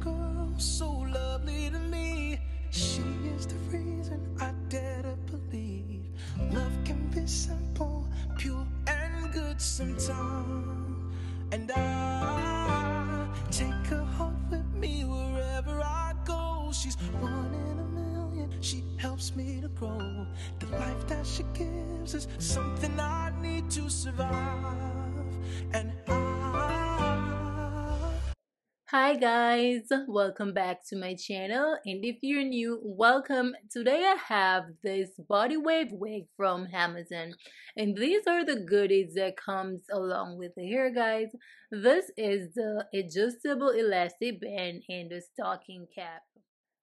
girl, so lovely to me. She is the reason I dare to believe love can be simple, pure, and good sometimes. And I take her heart with me wherever I go. She's one in a million, she helps me to grow. The life that she gives is something I need to survive. And I. Hi guys, welcome back to my channel and if you're new, welcome. Today I have this body wave wig from Amazon and these are the goodies that comes along with the hair guys. This is the adjustable elastic band and the stocking cap.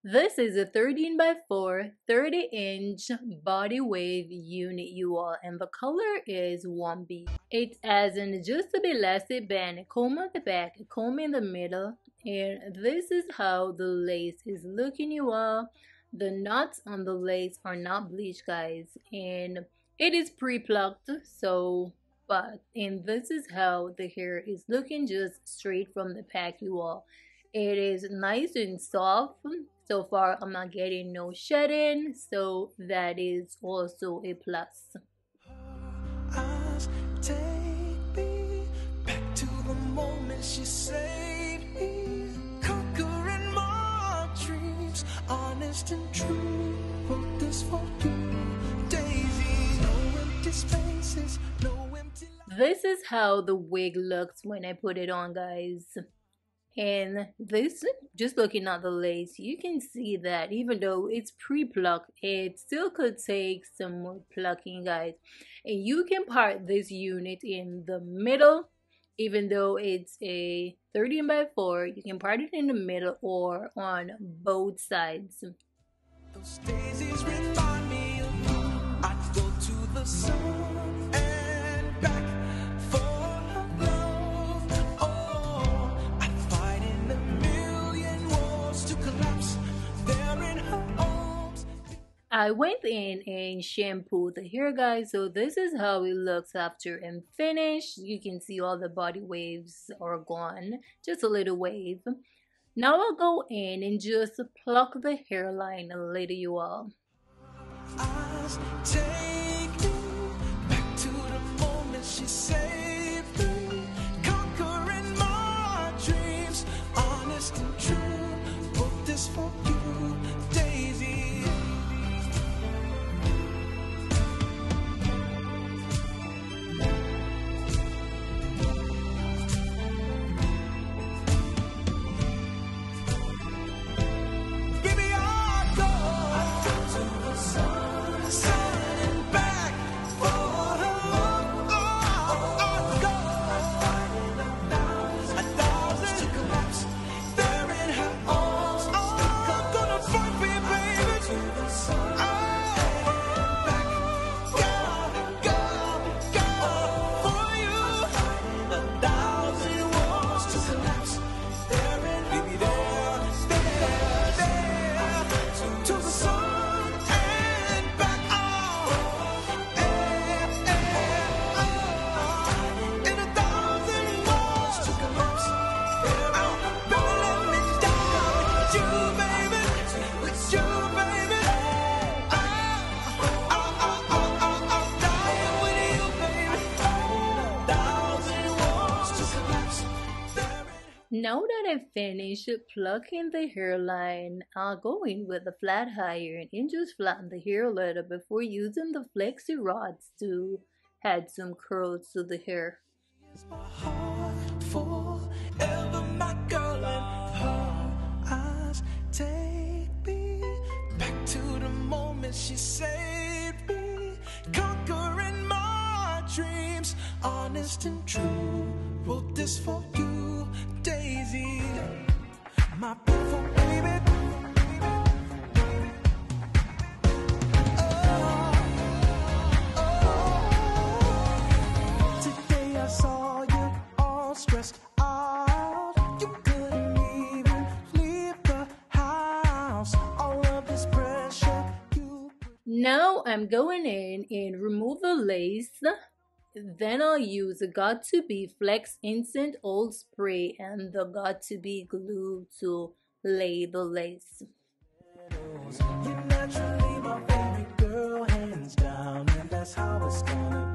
This is a 13 by 4 30 inch body wave unit you all and the color is 1B. It has an adjustable elastic band, comb at the back, comb in the middle and this is how the lace is looking you all. The knots on the lace are not bleached guys and it is pre-plucked so but and this is how the hair is looking just straight from the pack you all. It is nice and soft so far i'm not getting no shedding so that is also a plus eyes take me back to the moment she saved me, conquering my dreams, honest and true. Wrote this for you, Daisy. No empty spaces, no empty. this is how the wig looks when i put it on guys and this just looking at the lace you can see that even though it's pre-plucked it still could take some more plucking guys and you can part this unit in the middle even though it's a 13 by 4 you can part it in the middle or on both sides Those daisies remind me of. I'd go to the sun I went in and shampooed the hair guys. So this is how it looks after and finished. You can see all the body waves are gone. Just a little wave. Now I'll go in and just pluck the hairline a little you all. Eyes now that I've finished plucking the hairline I'll go in with the flat iron and just flatten the hair a little before using the flexi rods to add some curls to the hair she saved me, conquering my dreams, honest and true. Wrote this for you, Daisy, my beautiful baby. Oh, oh, oh, Today I saw you all stressed out. You couldn't even leave the house. All of this pressure you. Now I'm going in and remove the lace. Then I'll use the Got to Be Flex Instant Old Spray and the Got to Be glue to lay the lace. You're naturally my favorite girl, hands down, and that's how it's gonna be.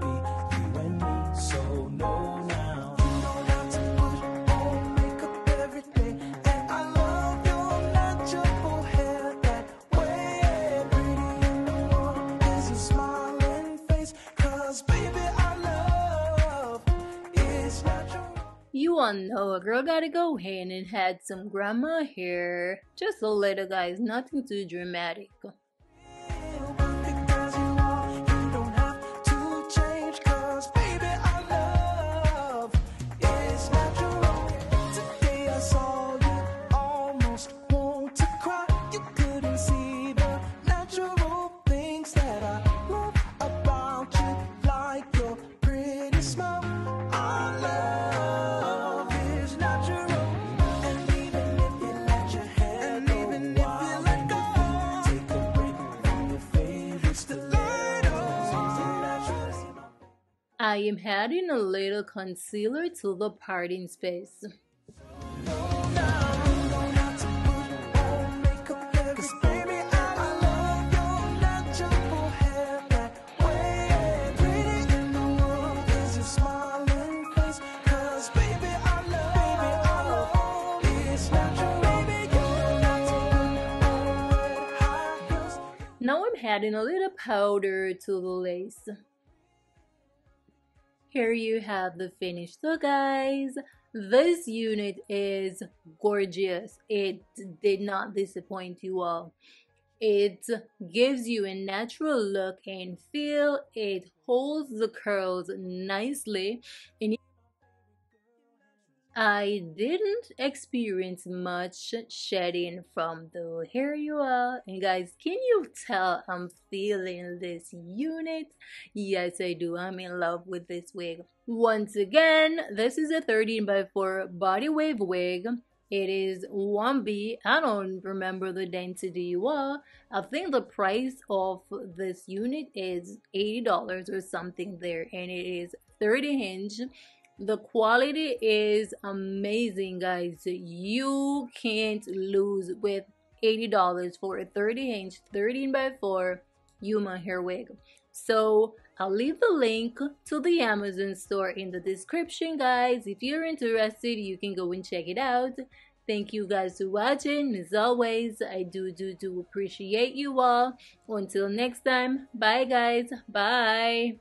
You all know a girl gotta go ahead and had some grandma hair. Just a little, guys, nothing too dramatic. I am adding a little concealer to the parting space. Now I'm adding a little powder to the lace. Here you have the finished look, guys. This unit is gorgeous. It did not disappoint you all. It gives you a natural look and feel. It holds the curls nicely. And I didn't experience much shedding from the hair you all. And guys, can you tell I'm feeling this unit? Yes, I do. I'm in love with this wig. Once again, this is a 13 by 4 body wave wig. It is 1B. I don't remember the density you all. I think the price of this unit is $80 or something there, and it is 30 inch. The quality is amazing, guys. You can't lose with $80 for a 30 inch 13 by 4 human hair wig. So I'll leave the link to the Amazon store in the description, guys. If you're interested, you can go and check it out. Thank you guys for watching. As always, I do, do, do appreciate you all. Until next time, bye, guys. Bye.